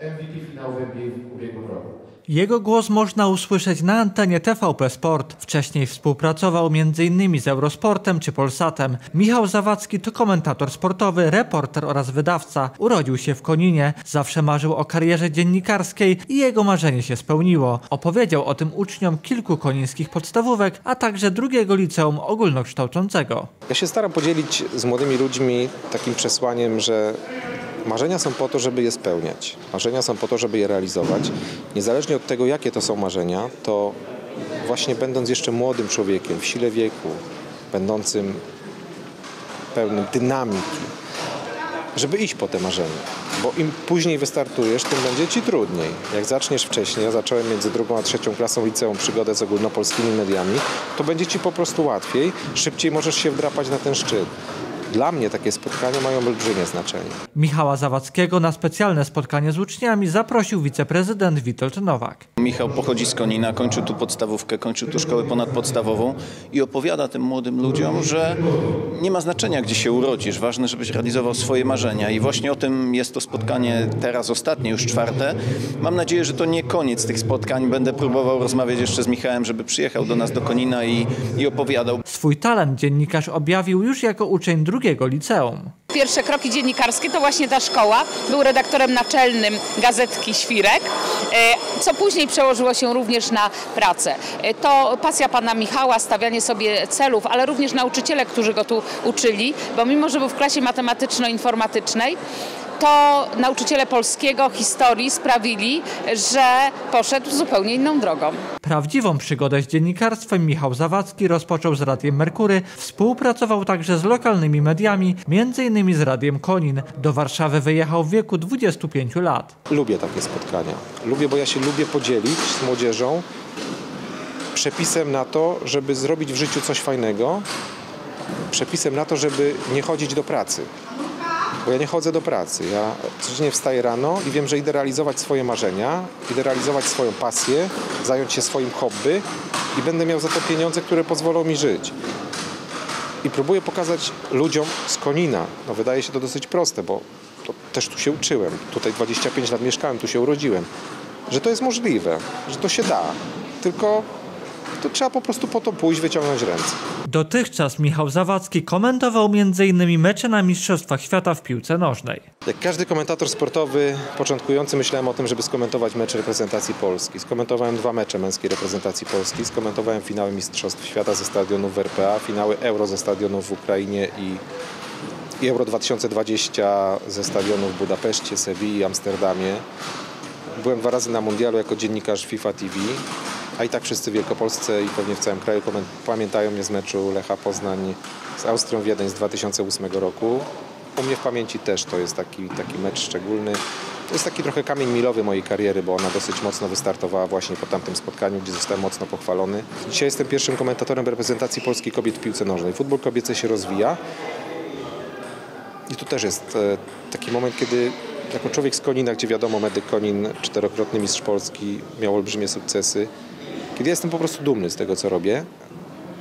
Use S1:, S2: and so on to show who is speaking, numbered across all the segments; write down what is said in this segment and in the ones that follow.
S1: MVP finału w NBA w ubiegłym roku.
S2: Jego głos można usłyszeć na antenie TVP Sport. Wcześniej współpracował m.in. z Eurosportem czy Polsatem. Michał Zawadzki to komentator sportowy, reporter oraz wydawca. Urodził się w Koninie, zawsze marzył o karierze dziennikarskiej i jego marzenie się spełniło. Opowiedział o tym uczniom kilku konińskich podstawówek, a także drugiego liceum ogólnokształcącego.
S3: Ja się staram podzielić z młodymi ludźmi takim przesłaniem, że marzenia są po to, żeby je spełniać. Marzenia są po to, żeby je realizować. Niezależnie od tego, jakie to są marzenia, to właśnie będąc jeszcze młodym człowiekiem, w sile wieku, będącym pełnym dynamiki, żeby iść po te marzenia. Bo im później wystartujesz, tym będzie ci trudniej. Jak zaczniesz wcześniej, ja zacząłem między drugą a trzecią klasą liceum przygodę z ogólnopolskimi mediami, to będzie ci po prostu łatwiej, szybciej możesz się wdrapać na ten szczyt. Dla mnie takie spotkania mają olbrzymie znaczenie.
S2: Michała Zawadzkiego na specjalne spotkanie z uczniami zaprosił wiceprezydent Witold Nowak.
S4: Michał pochodzi z Konina, kończył tu podstawówkę, kończył tu szkołę ponadpodstawową i opowiada tym młodym ludziom, że nie ma znaczenia, gdzie się urodzisz. Ważne, żebyś realizował swoje marzenia. I właśnie o tym jest to spotkanie teraz ostatnie, już czwarte. Mam nadzieję, że to nie koniec tych spotkań. Będę próbował rozmawiać jeszcze z Michałem, żeby przyjechał do nas do Konina i, i opowiadał.
S2: Swój talent dziennikarz objawił już jako uczeń drugiego liceum.
S5: Pierwsze kroki dziennikarskie to właśnie ta szkoła. Był redaktorem naczelnym gazetki Świrek, e, co później przełożyło się również na pracę. E, To pasja pana Michała, stawianie sobie celów, ale również nauczyciele, którzy go tu uczyli, bo mimo, że był w klasie matematyczno-informatycznej, to nauczyciele polskiego, historii sprawili, że poszedł zupełnie inną drogą.
S2: Prawdziwą przygodę z dziennikarstwem Michał Zawadzki rozpoczął z Radiem Merkury. Współpracował także z lokalnymi mediami, m.in. z Radiem Konin. Do Warszawy wyjechał w wieku 25 lat.
S3: Lubię takie spotkania. Lubię, bo ja się lubię podzielić z młodzieżą przepisem na to, żeby zrobić w życiu coś fajnego, przepisem na to, żeby nie chodzić do pracy. Bo ja nie chodzę do pracy. Ja codziennie wstaję rano i wiem, że idę realizować swoje marzenia, idę realizować swoją pasję, zająć się swoim hobby i będę miał za to pieniądze, które pozwolą mi żyć. I próbuję pokazać ludziom z Konina. No wydaje się to dosyć proste, bo też tu się uczyłem. Tutaj 25 lat mieszkałem, tu się urodziłem. Że to jest możliwe, że to się da. Tylko to trzeba po prostu po to pójść, wyciągnąć ręce.
S2: Dotychczas Michał Zawadzki komentował m.in. mecze na Mistrzostwach Świata w piłce nożnej.
S3: Jak każdy komentator sportowy początkujący myślałem o tym, żeby skomentować mecz reprezentacji Polski. Skomentowałem dwa mecze męskiej reprezentacji Polski. Skomentowałem finały Mistrzostw Świata ze stadionów w RPA, finały Euro ze stadionów w Ukrainie i, i Euro 2020 ze stadionów w Budapeszcie, Sewilli, Amsterdamie. Byłem dwa razy na mundialu jako dziennikarz FIFA TV, a i tak wszyscy w Wielkopolsce i pewnie w całym kraju pamiętają mnie z meczu Lecha Poznań z Austrią Wiedeń z 2008 roku. U mnie w pamięci też to jest taki, taki mecz szczególny. To jest taki trochę kamień milowy mojej kariery, bo ona dosyć mocno wystartowała właśnie po tamtym spotkaniu, gdzie zostałem mocno pochwalony. Dzisiaj jestem pierwszym komentatorem reprezentacji Polski kobiet w piłce nożnej. Futbol kobiecy się rozwija. I tu też jest e, taki moment, kiedy jako człowiek z Konina, gdzie wiadomo, medyk Konin, czterokrotny mistrz Polski, miał olbrzymie sukcesy, kiedy jestem po prostu dumny z tego, co robię,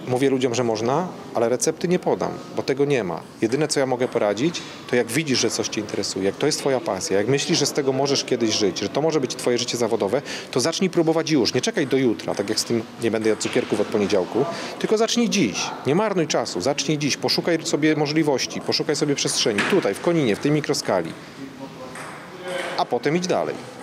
S3: mówię ludziom, że można, ale recepty nie podam, bo tego nie ma. Jedyne, co ja mogę poradzić, to jak widzisz, że coś cię interesuje, jak to jest twoja pasja, jak myślisz, że z tego możesz kiedyś żyć, że to może być twoje życie zawodowe, to zacznij próbować już. Nie czekaj do jutra, tak jak z tym nie będę jadł cukierków od poniedziałku, tylko zacznij dziś. Nie marnuj czasu, zacznij dziś. Poszukaj sobie możliwości, poszukaj sobie przestrzeni. Tutaj, w Koninie, w tej mikroskali. A potem idź dalej.